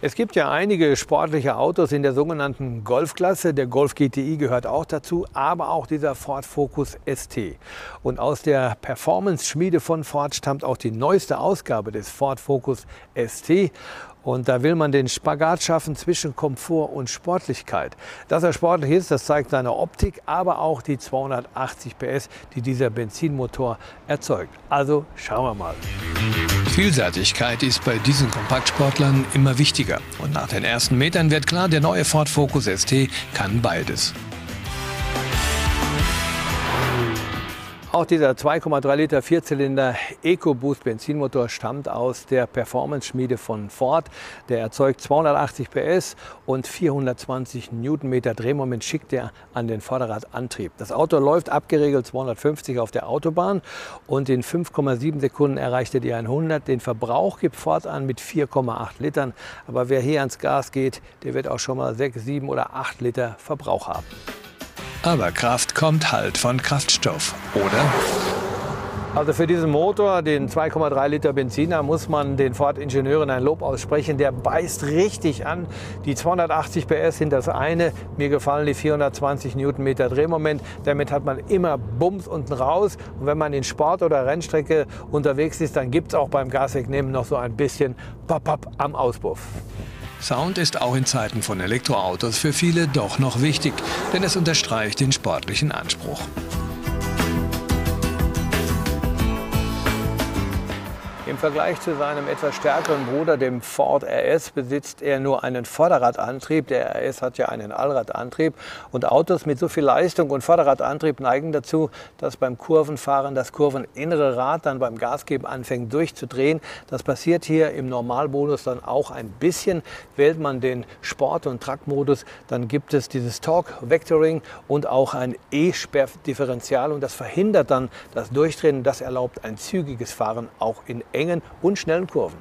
Es gibt ja einige sportliche Autos in der sogenannten Golfklasse. Der Golf GTI gehört auch dazu, aber auch dieser Ford Focus ST. Und aus der Performance-Schmiede von Ford stammt auch die neueste Ausgabe des Ford Focus ST. Und da will man den Spagat schaffen zwischen Komfort und Sportlichkeit. Dass er sportlich ist, das zeigt seine Optik, aber auch die 280 PS, die dieser Benzinmotor erzeugt. Also schauen wir mal. Vielseitigkeit ist bei diesen Kompaktsportlern immer wichtiger. Und nach den ersten Metern wird klar, der neue Ford Focus ST kann beides. Auch dieser 2,3 Liter Vierzylinder EcoBoost Benzinmotor stammt aus der Performance-Schmiede von Ford. Der erzeugt 280 PS und 420 Newtonmeter Drehmoment schickt er an den Vorderradantrieb. Das Auto läuft abgeregelt 250 auf der Autobahn und in 5,7 Sekunden erreicht er die 100. Den Verbrauch gibt Ford an mit 4,8 Litern. Aber wer hier ans Gas geht, der wird auch schon mal 6, 7 oder 8 Liter Verbrauch haben. Aber Kraft kommt halt von Kraftstoff, oder? Also für diesen Motor, den 2,3 Liter Benziner, muss man den Ford-Ingenieuren ein Lob aussprechen. Der beißt richtig an. Die 280 PS sind das eine. Mir gefallen die 420 Newtonmeter Drehmoment. Damit hat man immer Bums unten raus. Und wenn man in Sport- oder Rennstrecke unterwegs ist, dann gibt es auch beim Gaswegnehmen noch so ein bisschen Pop-Up am Auspuff. Sound ist auch in Zeiten von Elektroautos für viele doch noch wichtig, denn es unterstreicht den sportlichen Anspruch. Im Vergleich zu seinem etwas stärkeren Bruder, dem Ford RS, besitzt er nur einen Vorderradantrieb. Der RS hat ja einen Allradantrieb. Und Autos mit so viel Leistung und Vorderradantrieb neigen dazu, dass beim Kurvenfahren das kurveninnere Rad dann beim Gasgeben anfängt durchzudrehen. Das passiert hier im Normalmodus dann auch ein bisschen. Wählt man den Sport- und Trackmodus, dann gibt es dieses Torque Vectoring und auch ein E-Sperrdifferential. Und das verhindert dann das Durchdrehen. Das erlaubt ein zügiges Fahren auch in engen und schnellen Kurven.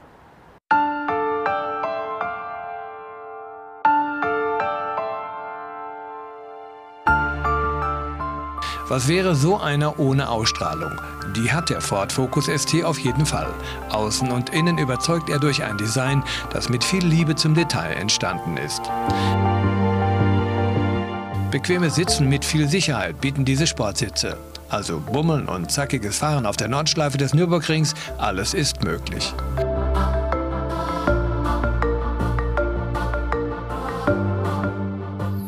Was wäre so einer ohne Ausstrahlung? Die hat der Ford Focus ST auf jeden Fall. Außen und innen überzeugt er durch ein Design, das mit viel Liebe zum Detail entstanden ist. Bequeme Sitzen mit viel Sicherheit bieten diese Sportsitze. Also Bummeln und zackiges Fahren auf der Nordschleife des Nürburgrings, alles ist möglich.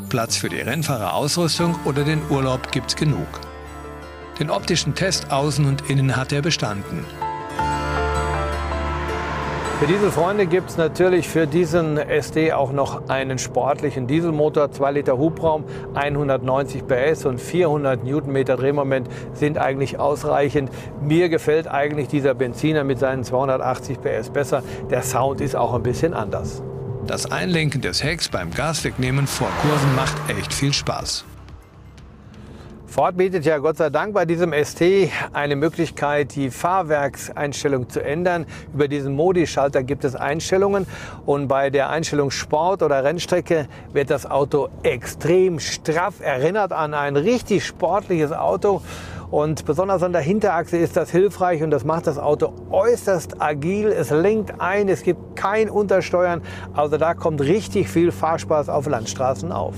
Platz für die Rennfahrerausrüstung oder den Urlaub gibt's genug. Den optischen Test außen und innen hat er bestanden. Für Dieselfreunde gibt es natürlich für diesen SD auch noch einen sportlichen Dieselmotor. 2 Liter Hubraum, 190 PS und 400 Newtonmeter Drehmoment sind eigentlich ausreichend. Mir gefällt eigentlich dieser Benziner mit seinen 280 PS besser. Der Sound ist auch ein bisschen anders. Das Einlenken des Hecks beim Gaswegnehmen vor Kurven macht echt viel Spaß. Ford bietet ja Gott sei Dank bei diesem ST eine Möglichkeit, die Fahrwerkseinstellung zu ändern. Über diesen Modi-Schalter gibt es Einstellungen und bei der Einstellung Sport oder Rennstrecke wird das Auto extrem straff, erinnert an ein richtig sportliches Auto. Und besonders an der Hinterachse ist das hilfreich und das macht das Auto äußerst agil. Es lenkt ein, es gibt kein Untersteuern. Also da kommt richtig viel Fahrspaß auf Landstraßen auf.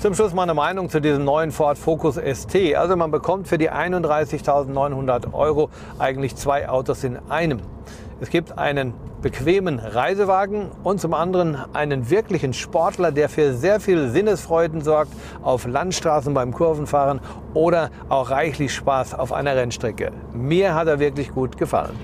Zum Schluss meine Meinung zu diesem neuen Ford Focus ST. Also man bekommt für die 31.900 Euro eigentlich zwei Autos in einem. Es gibt einen bequemen Reisewagen und zum anderen einen wirklichen Sportler, der für sehr viel Sinnesfreuden sorgt auf Landstraßen beim Kurvenfahren oder auch reichlich Spaß auf einer Rennstrecke. Mir hat er wirklich gut gefallen.